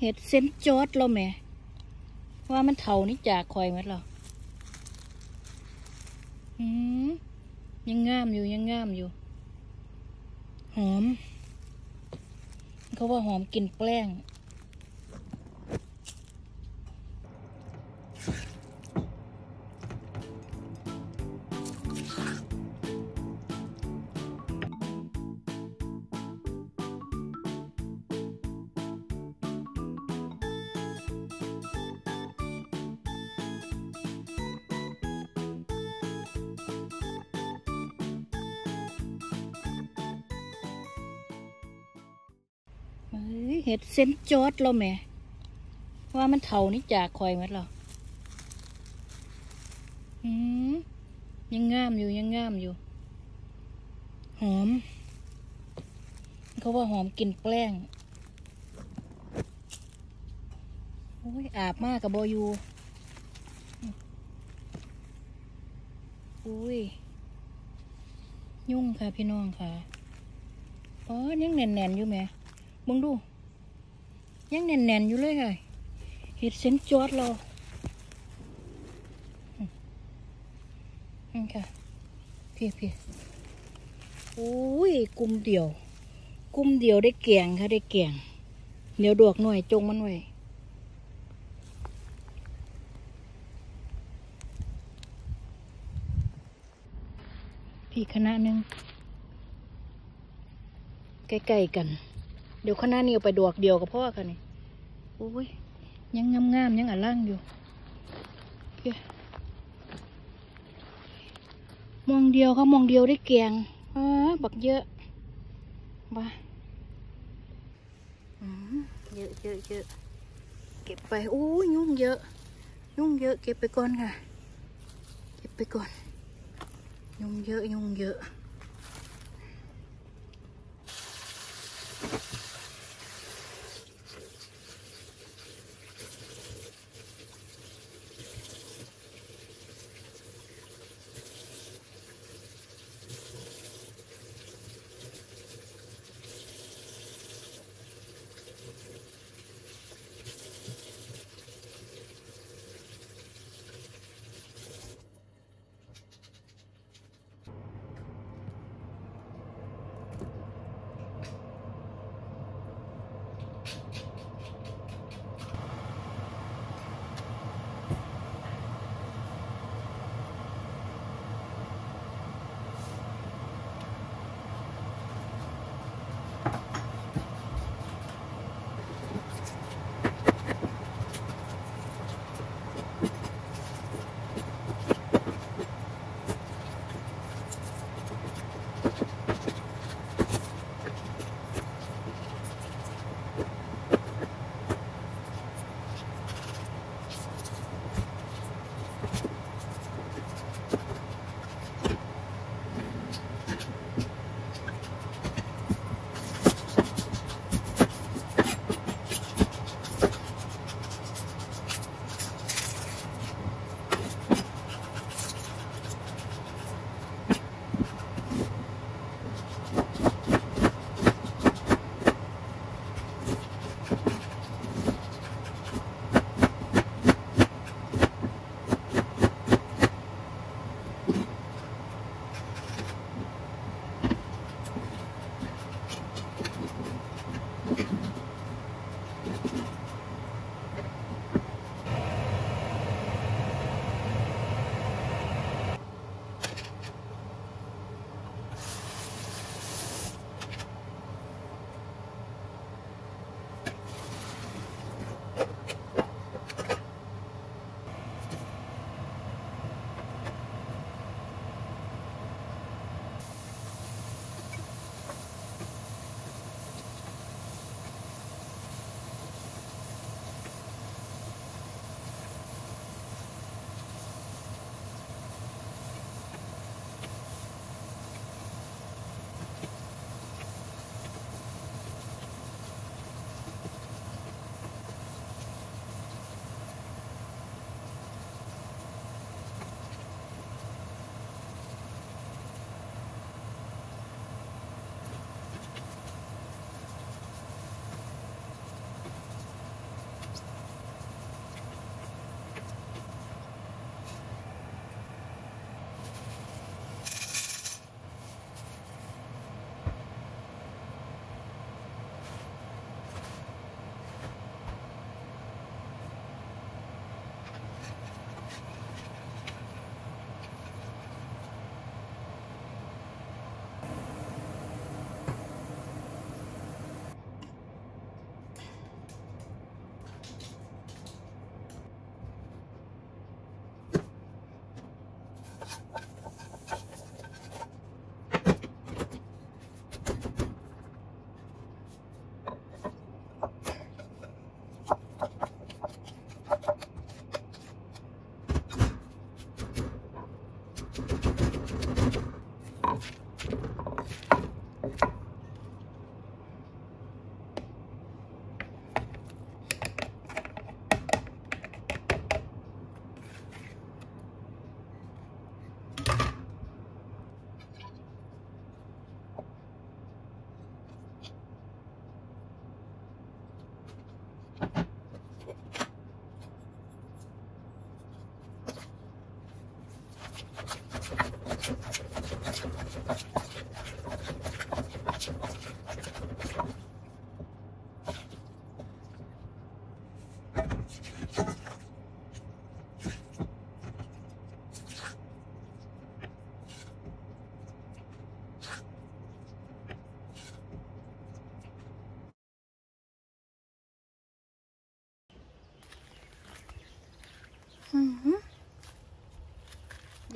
เห็ดเส้นจอดแล้วแม่ว่ามันเท่านี่จากคอยมัดหรออืมยังงามอยู่ยังงามอยู่ หอม เขาว่าหอมกลิ่นแป้ง เห็ดเส้นจอดแล้วแม่ว่ามันเท่านี่จากคอยมัดหรออืมยังงามอยู่ยังงามอยู่ หอม เขาว่าหอมกลิ่นแป้งโอ้ยอาบมากกับบอยูอุ้ย ยุ่งค่ะพี่น้องค่ะอ๋อยังแน่นๆอยู่แหม่ มึงดู ยังแน่นๆอยู่เลยค่ะเห็ดเส้นจอดเราอืมนี่ค่ะเพียเพียโอ้ยกลุ่มเดียว กลุ่มเดียวได้แกงค่ะได้แกงเดี๋ยวดอกหน่อยจงมันไว้พี่คณะหนึ่งใกล้ๆกัน เดี๋ยวข้างหน้านี้เอาไปดอกเดียวกับพ่อค่ะนี่โอ้ยยังงามๆยังอะล่างอยู่เพี้ยมองเดียวเขามองเดียวได้แกงอ้าบักเยอะบ้าอืมเยอะเยอะเยอะเก็บไปโอ้ยยุ่งเยอะ ยุ่งเยอะเก็บไปก่อนค่ะ เก็บไปก่อน ยุ่งเยอะยุ่งเยอะ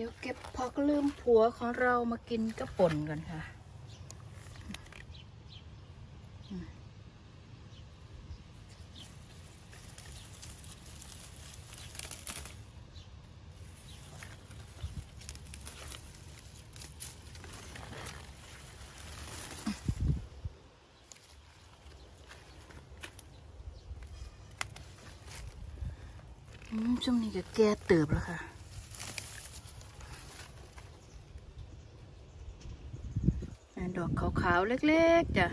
ดี๋ยวเก็บผักลืมผัวของเรามากินกระป่นกันค่ะ ช่วงนี้ก็แก่เติบแล้วค่ะ อ่าดอก ขาวเล็กๆจ้ะ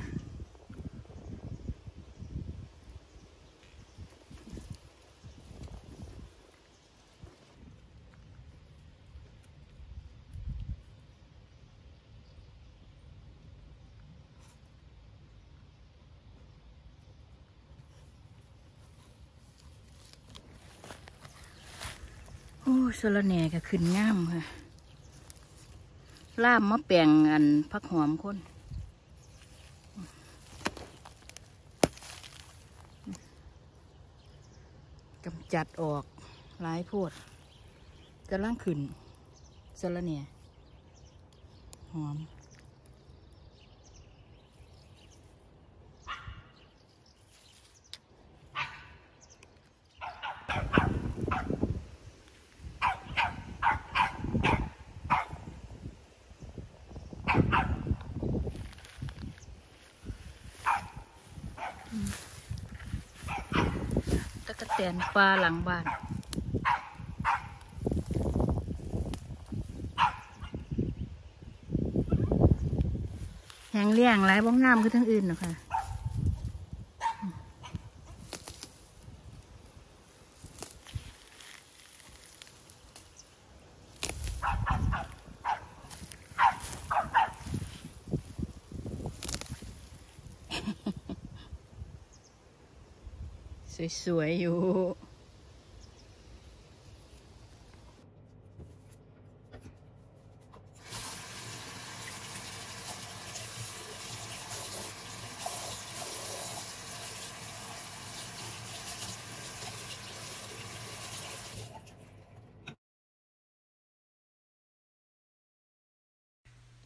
โอ้ยสะระแหน่ก็ขึ้นง่ามค่ะ ล่ามมะแปลงอันพักหอมคน กำจัดออกหลายโพดกำลังขึ้นสะระแหน่หอม ตะแตนปลาหลังบ้านแหงเลี้ยงหลายบ้องงามคือทั้งอื่นนะค่ะ สวยๆอยู่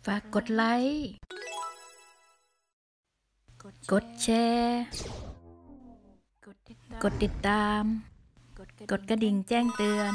ฝากกดไลค์ กดแชร์ กดติดตาม กดกระดิ่งแจ้งเตือน